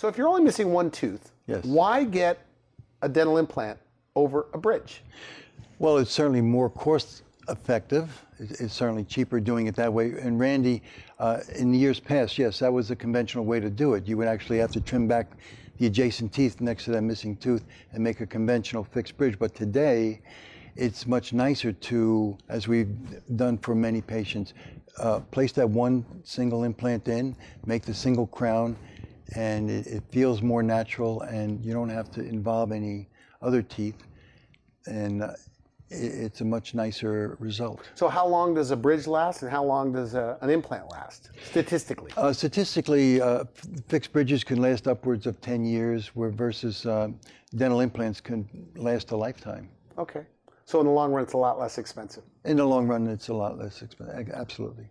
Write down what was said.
So if you're only missing one tooth, Yes. why get a dental implant over a bridge? Well, it's certainly more cost effective. It's certainly cheaper doing it that way. And Randy, uh, in the years past, yes, that was the conventional way to do it. You would actually have to trim back the adjacent teeth next to that missing tooth and make a conventional fixed bridge. But today, it's much nicer to, as we've done for many patients, uh, place that one single implant in, make the single crown, and it, it feels more natural, and you don't have to involve any other teeth and uh, i it's a much nicer result. So how long does a bridge last, and how long does a, an implant last, statistically? Uh, statistically, uh, fixed bridges can last upwards of 10 years, where versus uh, dental implants can last a lifetime. Okay. So in the long run, it's a lot less expensive. In the long run, it's a lot less expensive. Absolutely.